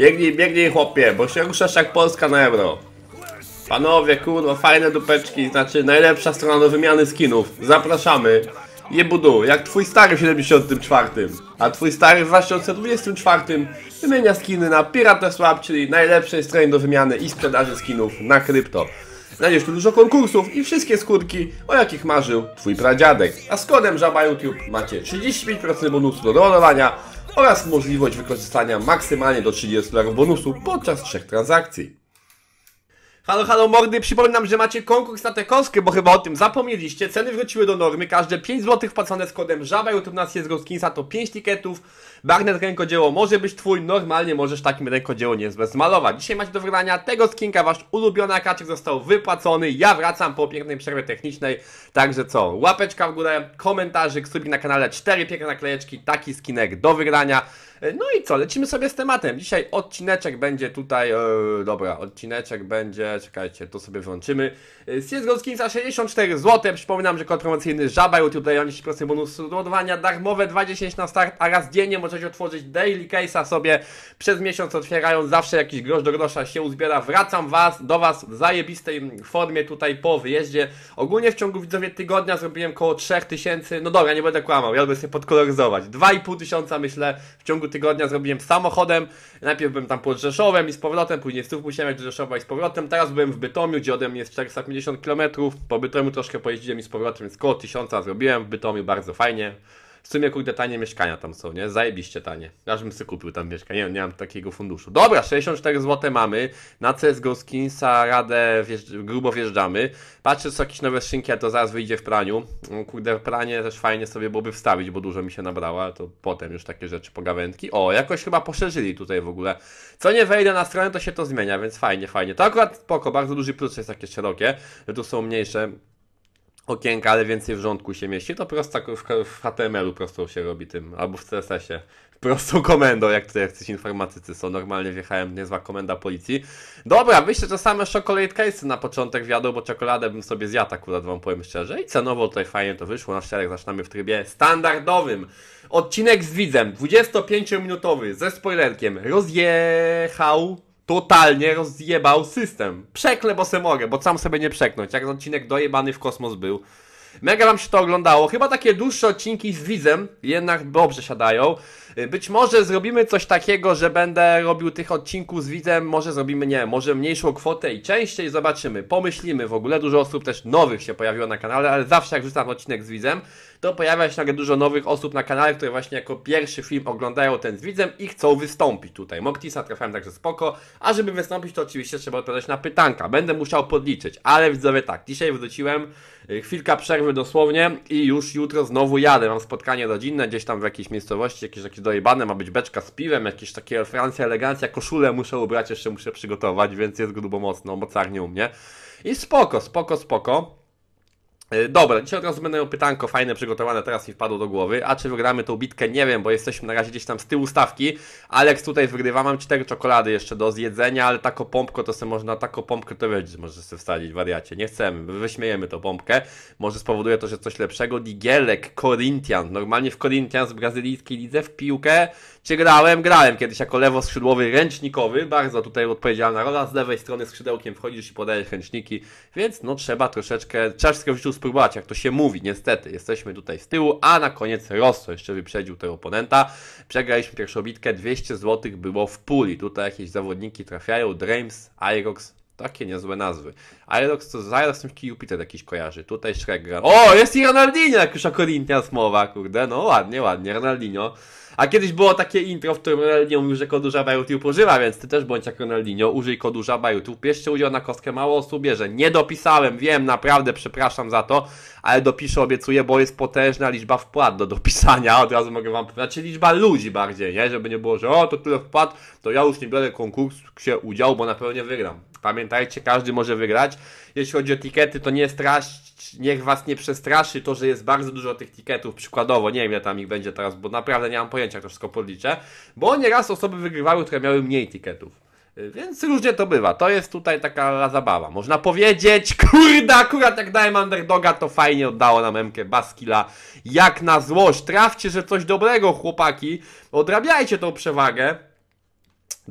Biegnij, biegnij chłopie, bo się ruszasz jak Polska na euro. Panowie, kurwa, fajne dupeczki, znaczy najlepsza strona do wymiany skinów. Zapraszamy. Jebudu, jak twój stary w 74, a twój stary w 2024 wymienia skiny na Pirate Swap, czyli najlepszej stronie do wymiany i sprzedaży skinów na krypto. Znajdziesz tu dużo konkursów i wszystkie skórki, o jakich marzył twój pradziadek. A z kodem Żaba YouTube macie 35% bonusu do doładowania oraz możliwość wykorzystania maksymalnie do 30 dolarów bonusu podczas trzech transakcji. Halo, halo mordy, przypominam, że macie konkurs na te kostkę, bo chyba o tym zapomnieliście. Ceny wróciły do normy, każde 5 zł wpłacone z kodem żaba YouTube nas jest Roskinsa to 5 tiketów. Bagnet rękodzieło może być twój, normalnie możesz takim rękodzieło niezłe zmalować. Dzisiaj macie do wygrania tego skinka, wasz ulubiony akaczek został wypłacony. Ja wracam po pięknej przerwie technicznej, także co, łapeczka w górę, komentarzyk, subik na kanale, 4 piękne naklejeczki, taki skinek do wygrania. No i co, lecimy sobie z tematem. Dzisiaj odcineczek będzie tutaj, e, dobra, odcineczek będzie, czekajcie, to sobie włączymy. E, CSGO Skins za 64 zł. Przypominam, że kod promocyjny żaba YouTube daje 10% bonusu do ładowania, darmowe 20 na start, a raz dziennie możecie otworzyć daily case'a sobie. Przez miesiąc otwierają, zawsze jakiś grosz do grosza się uzbiera. Wracam was, do was w zajebistej formie tutaj po wyjeździe. Ogólnie w ciągu widzowie tygodnia zrobiłem około 3000, no dobra, nie będę kłamał, ja będę sobie podkoloryzować. 2,5 tysiąca myślę w ciągu tygodnia zrobiłem samochodem. Najpierw byłem tam pod Rzeszowem i z powrotem, później znów musiałem do Rzeszowa i z powrotem. Teraz byłem w Bytomiu, gdzie ode mnie jest 450 km. Po Bytomiu troszkę pojeździłem i z powrotem, więc koło 1000 zrobiłem w Bytomiu, bardzo fajnie. W sumie, kurde, tanie mieszkania tam są, nie? Zajebiście tanie. Aż bym sobie kupił tam mieszkanie, nie, nie mam takiego funduszu. Dobra, 64 zł mamy. Na CSGO Skinsa radę wjeżdż grubo wjeżdżamy. Patrzę, co jakieś nowe szynki, a to zaraz wyjdzie w praniu. Kurde, pranie też fajnie sobie byłoby wstawić, bo dużo mi się nabrała, to potem już takie rzeczy pogawędki. O, jakoś chyba poszerzyli tutaj w ogóle. Co nie wejdę na stronę, to się to zmienia, więc fajnie, fajnie. To akurat spoko, bardzo duży plus jest takie szerokie, że tu są mniejsze okienka, ale więcej w rządku się mieści, to prosto w HTML-u prosto się robi tym, albo w CSS-ie. Prostą komendą, jak tutaj jacyś informatycy są. Normalnie wjechałem, niezła komenda policji. Dobra, wyjście to same chocolate case na początek wiadomo, bo czekoladę bym sobie zjadł akurat, wam powiem szczerze. I cenowo tutaj fajnie to wyszło. Na czterech zaczynamy w trybie standardowym. Odcinek z widzem, 25-minutowy, ze spoilerkiem. Rozjechał totalnie rozjebał system. Przeklę, bo se mogę, bo sam sobie nie przeknąć. Jak odcinek dojebany w kosmos był. Mega wam się to oglądało. Chyba takie dłuższe odcinki z widzem jednak dobrze siadają. Y, być może zrobimy coś takiego, że będę robił tych odcinków z widzem, może zrobimy, nie może mniejszą kwotę i częściej, zobaczymy, pomyślimy w ogóle. Dużo osób też nowych się pojawiło na kanale, ale zawsze jak wrzucam odcinek z widzem, to pojawia się nagle dużo nowych osób na kanale, które właśnie jako pierwszy film oglądają ten z widzem i chcą wystąpić tutaj. Moktisa trafiałem także spoko, a żeby wystąpić to oczywiście trzeba odpowiadać na pytanka. Będę musiał podliczyć, ale widzowie tak, dzisiaj wróciłem, y, chwilka przerwy dosłownie i już jutro znowu jadę. Mam spotkanie rodzinne gdzieś tam w jakiejś miejscowości, jakieś takie dojebane, ma być beczka z piwem, jakieś takie Francja, elegancja, koszulę muszę ubrać, jeszcze muszę przygotować, więc jest grubo mocno, mocarnie u mnie. I spoko, spoko, spoko. E, dobra, dzisiaj od razu będę miał pytanko fajne przygotowane, teraz mi wpadło do głowy. A czy wygramy tą bitkę? Nie wiem, bo jesteśmy na razie gdzieś tam z tyłu stawki. Alex tutaj wygrywa, mam cztery czekolady jeszcze do zjedzenia, ale taką pompkę to sobie można, taką pompkę to wiedzieć, może sobie wsadzić, wariacie. Nie chcemy, wyśmiejemy tą pompkę. Może spowoduje to, że coś lepszego. Digielek, Corinthians. Normalnie w Corinthians w brazylijskiej lidze w piłkę czy grałem? Grałem kiedyś jako lewo skrzydłowy ręcznikowy, bardzo tutaj odpowiedzialna rola, z lewej strony skrzydełkiem wchodzisz i podajesz ręczniki, więc no trzeba troszeczkę, wszystko w spróbować, jak to się mówi, niestety, jesteśmy tutaj z tyłu, a na koniec Rosso jeszcze wyprzedził tego oponenta, przegraliśmy pierwszą bitkę, 200 zł było w puli, tutaj jakieś zawodniki trafiają, Drames, Irox, takie niezłe nazwy. Irox to z Iroxem Jupiter jakiś kojarzy. Tutaj Shrek gra. O, jest i Ronaldinho, jak już o Corinthians mowa, kurde. No ładnie, ładnie, Ronaldinho. A kiedyś było takie intro, w którym Ronaldinho mówił, że kodu Żaba YouTube używa, więc ty też bądź jak Ronaldinho, użyj kodu Żaba YouTube. Bierzcie udział na kostkę, mało osób bierze. Nie dopisałem, wiem, naprawdę przepraszam za to, ale dopiszę, obiecuję, bo jest potężna liczba wpłat do dopisania. Od razu mogę wam powiedzieć, znaczy liczba ludzi bardziej, nie? Żeby nie było, że o, to tyle wpłat, to ja już nie biorę konkursu się udział, bo na pewno nie wygram. Pamiętajcie, każdy może wygrać. Jeśli chodzi o etykiety, to nie strasz, niech was nie przestraszy to, że jest bardzo dużo tych etykietów. Przykładowo, nie wiem ile tam ich będzie teraz, bo naprawdę nie mam pojęcia, jak to wszystko podliczę. Bo nieraz osoby wygrywały, które miały mniej etykietów. Więc różnie to bywa. To jest tutaj taka zabawa. Można powiedzieć, kurde, akurat jak dałem underdoga, to fajnie oddało nam MK Baskila. Jak na złość. Trafcie, że coś dobrego, chłopaki. Odrabiajcie tą przewagę.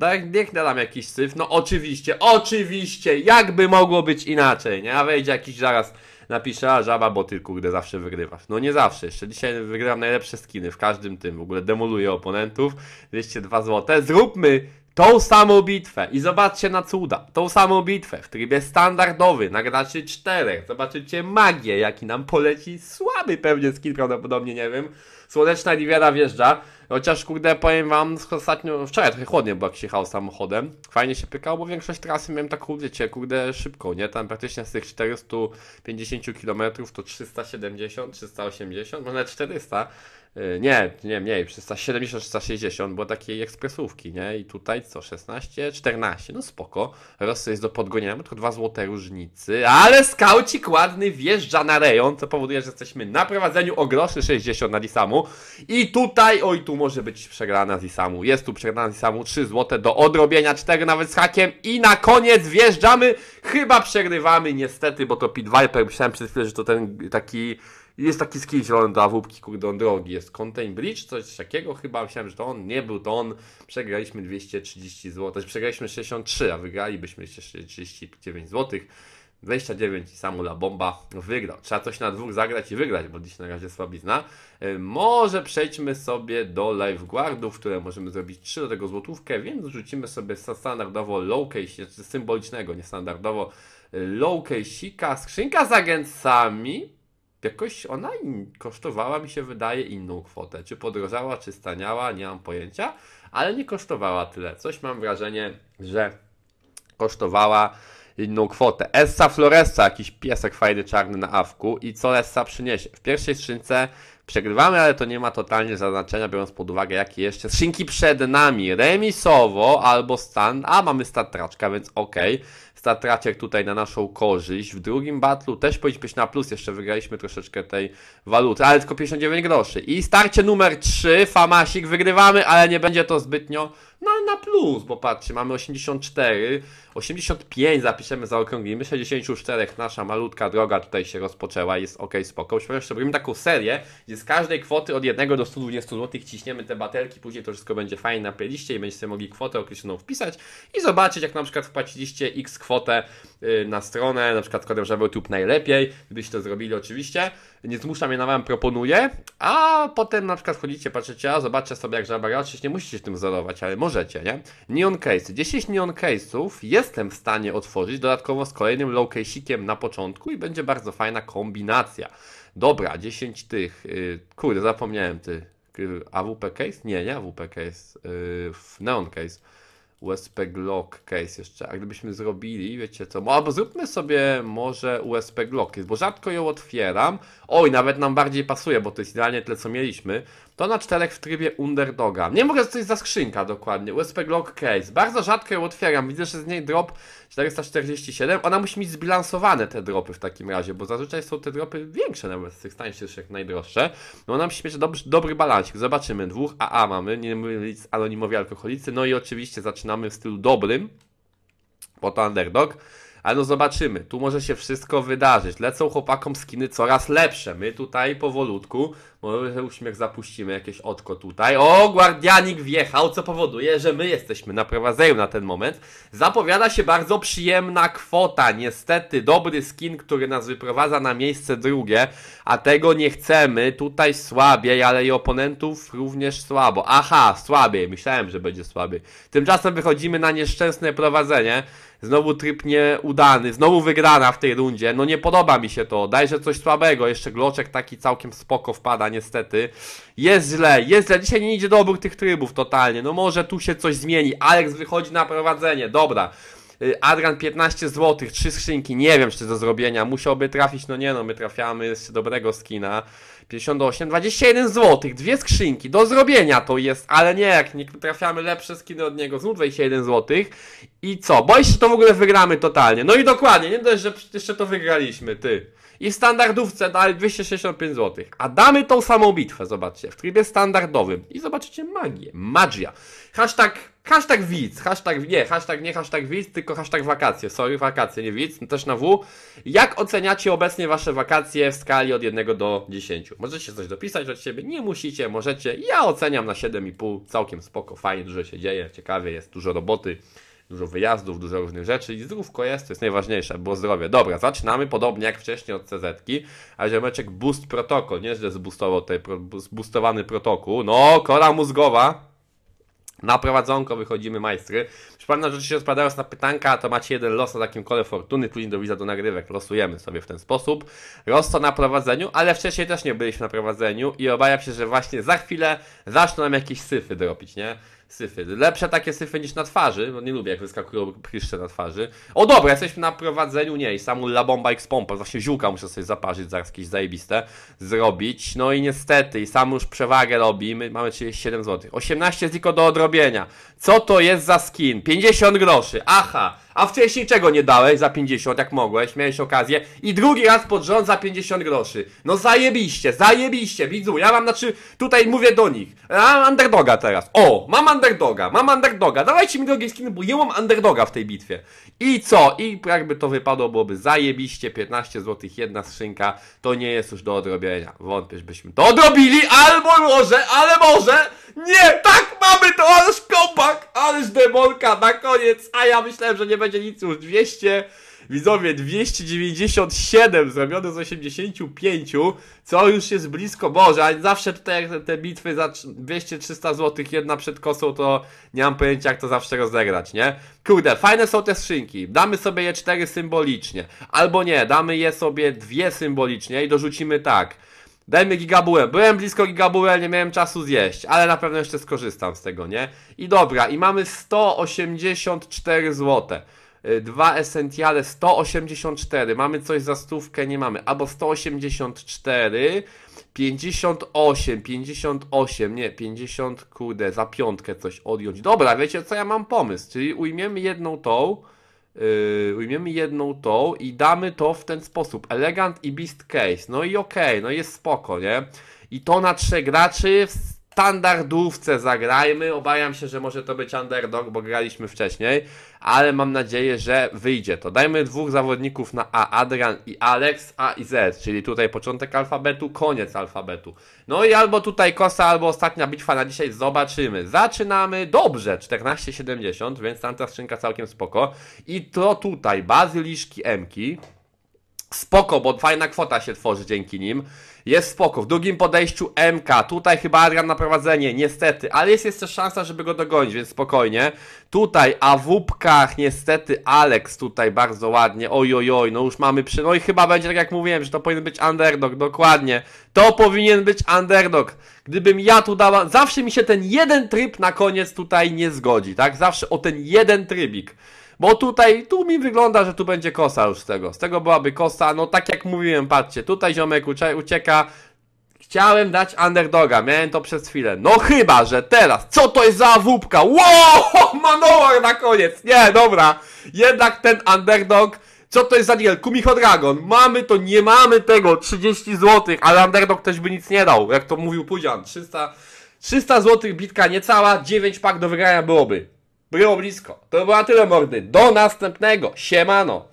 Tak, biegnę nam jakiś syf. No oczywiście, oczywiście, jakby mogło być inaczej, nie? A wejdzie jakiś zaraz, napisze, a żaba, bo ty kurde zawsze wygrywasz. No nie zawsze, jeszcze dzisiaj wygrywam najlepsze skiny w każdym tym, w ogóle demoluję oponentów. 202 zł. Zróbmy tą samą bitwę i zobaczcie na cuda. Tą samą bitwę w trybie standardowy, na graczy 4. Zobaczycie magię, jaki nam poleci. Słaby pewnie skin, prawdopodobnie, nie wiem. Słoneczna Riviera wjeżdża. Chociaż kurde powiem wam ostatnio, wczoraj trochę chłodnie było jak się jechał samochodem. Fajnie się pykało, bo większość trasy miałem taką, wiecie, kurde szybko, nie? Tam praktycznie z tych 450 km to 370, 380, może nawet 400. Yy, Nie, nie mniej, 370, 360, było takiej ekspresówki, nie? I tutaj co, 16, 14, no spoko. Rosy jest do podgonienia, tylko 2 złote różnicy, ale skaucik ładny wjeżdża na rejon, co powoduje, że jesteśmy na prowadzeniu o groszy 60 na Lisamu. I tutaj, oj, tu może być przegrana z Lisamu. Jest tu przegrana z Lisamu, 3 złote do odrobienia, 4 nawet z hakiem i na koniec wjeżdżamy. Chyba przegrywamy niestety, bo to Pit Viper, myślałem przez chwilę, że to ten taki jest taki skill zielony do awupki, kurde, on drogi. Jest Contain Bridge, coś takiego chyba. Myślałem, że to on. Nie był to on. Przegraliśmy 230 zł. Znaczy przegraliśmy 63, a wygralibyśmy jeszcze 39 zł. 29 i Samula Bomba wygrał. Trzeba coś na dwóch zagrać i wygrać, bo dziś na razie słabizna. E, Może przejdźmy sobie do Lifeguardów, które możemy zrobić 3 do tego złotówkę, więc rzucimy sobie standardowo low case, znaczy symbolicznego, niestandardowo e, low case'ika, skrzynka z agencami. Jakoś ona kosztowała, mi się wydaje, inną kwotę. Czy podrożała, czy staniała, nie mam pojęcia, ale nie kosztowała tyle. Coś mam wrażenie, że kosztowała inną kwotę. Essa Floresa, jakiś piesek fajny czarny na awku i co Essa przyniesie. W pierwszej skrzynce przegrywamy, ale to nie ma totalnie znaczenia, biorąc pod uwagę jakie jeszcze skrzynki przed nami. Remisowo albo stan, a mamy statraczka, więc okej. Statraczek tutaj na naszą korzyść. W drugim battlu też powinniśmy być na plus, jeszcze wygraliśmy troszeczkę tej waluty, ale tylko 59 groszy. I starcie numer 3, Famasik, wygrywamy, ale nie będzie to zbytnio no na plus, bo patrzcie, mamy 84, 85 zapiszemy, zaokrąglimy, 64 nasza malutka droga tutaj się rozpoczęła, jest ok, spoko. Już jeszcze robimy taką serię, gdzie z każdej kwoty od 1 do 120 zł ciśniemy te batelki, później to wszystko będzie fajnie na i będziecie mogli kwotę określoną wpisać i zobaczyć, jak na przykład wpłaciliście x kwotę y, na stronę, na przykład kodem YouTube najlepiej, gdybyście to zrobili oczywiście. Nie zmuszam je na wam, proponuję, a potem na przykład wchodzicie, patrzycie, a zobaczcie sobie jak żaba oczywiście nie musicie się tym wzorować, ale możecie, nie? Neon case. 10 neon case'ów jestem w stanie otworzyć dodatkowo z kolejnym low case'ikiem na początku i będzie bardzo fajna kombinacja. Dobra, 10 tych, yy, kurde, zapomniałem ty. Yy, AWP case? Nie, nie AWP case, yy, neon case. USP Glock case jeszcze, a gdybyśmy zrobili, wiecie co, albo zróbmy sobie może USP Glock case, bo rzadko ją otwieram, oj, nawet nam bardziej pasuje, bo to jest idealnie tyle, co mieliśmy, to na czterech w trybie underdoga, nie mogę, co to jest za skrzynka dokładnie, USP Glock case, bardzo rzadko ją otwieram, widzę, że z niej drop 447, ona musi mieć zbilansowane te dropy w takim razie, bo zazwyczaj są te dropy większe nawet z tych tańszych jak najdroższe, no ona musi mieć dobry, dobry balansik, zobaczymy, dwóch AA mamy, nie mówię anonimowi alkoholicy, no i oczywiście zaczynamy w stylu dobrym, bo to underdog, ale no zobaczymy, tu może się wszystko wydarzyć. Lecą chłopakom skiny coraz lepsze. My tutaj powolutku, może uśmiech zapuścimy, jakieś oczko tutaj. O, Guardianik wjechał, co powoduje, że my jesteśmy na prowadzeniu na ten moment. Zapowiada się bardzo przyjemna kwota. Niestety, dobry skin, który nas wyprowadza na miejsce drugie, a tego nie chcemy. Tutaj słabiej, ale i oponentów również słabo. Aha, słabiej. Myślałem, że będzie słabiej. Tymczasem wychodzimy na nieszczęsne prowadzenie. Znowu tryb nieudany, znowu wygrana w tej rundzie. No nie podoba mi się to. Dajże coś słabego. Jeszcze gloczek taki całkiem spoko wpada, niestety. Jest źle, jest źle. Dzisiaj nie idzie dobór tych trybów totalnie. No może tu się coś zmieni. Alex wychodzi na prowadzenie. Dobra. Y, Adrian 15 zł, trzy skrzynki, nie wiem czy do zrobienia, musiałby trafić, no nie no, my trafiamy z dobrego skina. 58, 21 zł, dwie skrzynki, do zrobienia to jest, ale nie, jak nie trafiamy lepsze skiny od niego, znów 21 zł. I co, boisz się, to w ogóle wygramy totalnie. No i dokładnie, nie dość, że jeszcze to wygraliśmy, ty. I w standardówce dali 265 zł. A damy tą samą bitwę, zobaczcie, w trybie standardowym. I zobaczycie magię, magia. Hashtag Hashtag widz, hashtag, nie, hashtag, nie hashtag widz, tylko hashtag wakacje, sorry, wakacje, nie widz, też na W. Jak oceniacie obecnie wasze wakacje w skali od 1 do 10? Możecie coś dopisać od siebie, nie musicie, możecie. Ja oceniam na 7,5, całkiem spoko, fajnie, dużo się dzieje, ciekawie jest, dużo roboty, dużo wyjazdów, dużo różnych rzeczy i zdrówko jest, to jest najważniejsze, było zdrowie. Dobra, zaczynamy podobnie jak wcześniej od CZ-ki, a ziomeczek Boost Protocol, nieźle zboostował tutaj, zboostowany protokół, no, kora mózgowa, na prowadzonko wychodzimy majstry. Przypominam, że oczywiście rozpadając na pytanka, to macie jeden los na takim kole fortuny, później do wiza do nagrywek. Losujemy sobie w ten sposób. Rosto na prowadzeniu, ale wcześniej też nie byliśmy na prowadzeniu i obawiam się, że właśnie za chwilę zaczną nam jakieś syfy dropić, nie? Syfy. Lepsze takie syfy niż na twarzy, bo nie lubię jak wyskakują pryszcze na twarzy. O dobra, jesteśmy na prowadzeniu, nie, i samu La Bomba X Pompa, właśnie ziółka muszę sobie zaparzyć, zaraz jakieś zajebiste zrobić. No i niestety, i sam już przewagę robi, my mamy 37 zł. 18 tylko do odrobienia. Co to jest za skin? 50 groszy, aha. A wcześniej czego nie dałeś za 50, jak mogłeś, miałeś okazję. I drugi raz pod rząd za 50 groszy. No zajebiście, zajebiście, widzu, ja mam, znaczy, tutaj mówię do nich, ja mam underdoga teraz, o, mam underdoga, mam underdoga, dawajcie mi drogie skiny, bo ja mam underdoga w tej bitwie. I co? I jakby to wypadło, byłoby zajebiście, 15 zł, jedna skrzynka, to nie jest już do odrobienia, wątpię, żebyśmy to odrobili, albo może, ale może, nie, tak mamy to, ależ kompak, ależ demolka na koniec, a ja myślałem, że nie będzie nic już, 200, widzowie, 297 zrobione z 85, co już jest blisko, Boże, a zawsze tutaj jak te, te bitwy za 200-300 zł, jedna przed kosą, to nie mam pojęcia jak to zawsze rozegrać, nie? Kurde, fajne są te skrzynki, damy sobie je cztery symbolicznie, albo nie, damy je sobie dwie symbolicznie i dorzucimy tak, Dajmy gigabułę. Byłem blisko gigabuły, ale nie miałem czasu zjeść, ale na pewno jeszcze skorzystam z tego, nie? I dobra, i mamy 184 zł. Y, Dwa esentiale 184. Mamy coś za stówkę, nie mamy. Albo 184, 58, 58, nie, 50, kurde, za piątkę coś odjąć. Dobra, wiecie co, ja mam pomysł, czyli ujmiemy jedną tą, Yy, ujmiemy jedną tą i damy to w ten sposób. Elegant i Beast Case. No i okej, okay, no jest spoko, nie? I to na trzech graczy w standardówce zagrajmy. Obawiam się, że może to być underdog, bo graliśmy wcześniej, ale mam nadzieję, że wyjdzie to. Dajmy dwóch zawodników na A, Adrian i Alex, A i Z, czyli tutaj początek alfabetu, koniec alfabetu. No i albo tutaj kosa, albo ostatnia bitwa na dzisiaj, zobaczymy. Zaczynamy dobrze, 14,70, więc tamta skrzynka całkiem spoko. I to tutaj, bazyliszki Mki. Spoko, bo fajna kwota się tworzy dzięki nim. Jest spoko. W drugim podejściu MK. Tutaj chyba Adrian na prowadzenie, niestety. Ale jest jeszcze szansa, żeby go dogonić, więc spokojnie. Tutaj, a w łupkach niestety Alex tutaj bardzo ładnie. Oj, oj, oj, no już mamy przy... No i chyba będzie tak jak mówiłem, że to powinien być underdog, dokładnie. To powinien być underdog. Gdybym ja tu dała... Zawsze mi się ten jeden tryb na koniec tutaj nie zgodzi, tak? Zawsze o ten jeden trybik. Bo tutaj, tu mi wygląda, że tu będzie kosa już z tego. Z tego byłaby kosa, no tak jak mówiłem, patrzcie, tutaj ziomek ucie ucieka. Chciałem dać underdoga, miałem to przez chwilę. No chyba, że teraz, co to jest za wupka? Wow, manołar na koniec. Nie, dobra. Jednak ten underdog, co to jest za deal? Kumicho Dragon. Mamy to, nie mamy tego, 30 zł, ale underdog też by nic nie dał, jak to mówił Pudzian. 300, 300 zł bitka niecała, 9 pak do wygrania byłoby. Było blisko. To była tyle mordy. Do następnego. Siemano.